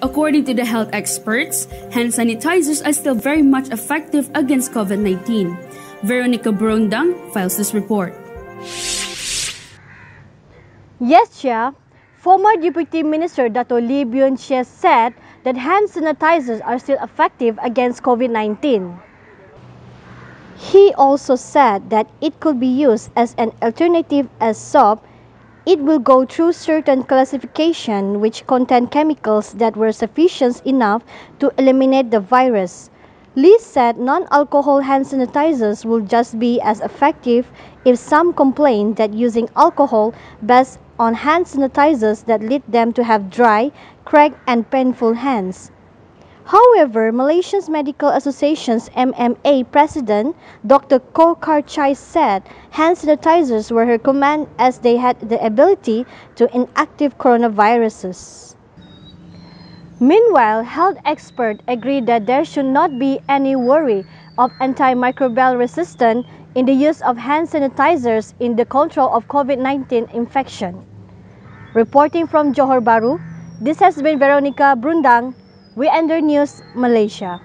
According to the health experts, hand sanitizers are still very much effective against COVID 19. Veronica Brundang files this report. Yes, Chair. Former Deputy Minister Dato Lee Boon Chye said that hand sanitizers are still effective against COVID 19. He also said that it could be used as an alternative as soap. It will go through certain classification which contain chemicals that were sufficient enough to eliminate the virus. Lee said non-alcohol hand sanitizers will just be as effective if some complain that using alcohol based on hand sanitizers that lead them to have dry, cracked and painful hands. However, Malaysia's Medical Association's MMA president, Dr. Koh Kar Chai said hand sanitizers were recommended as they had the ability to inactive coronaviruses. Meanwhile, health experts agree that there should not be any worry of antimicrobial resistance in the use of hand sanitizers in the control of COVID-19 infection. Reporting from Johor Bahru, this has been Veronica Brundang, Weekender News, Malaysia.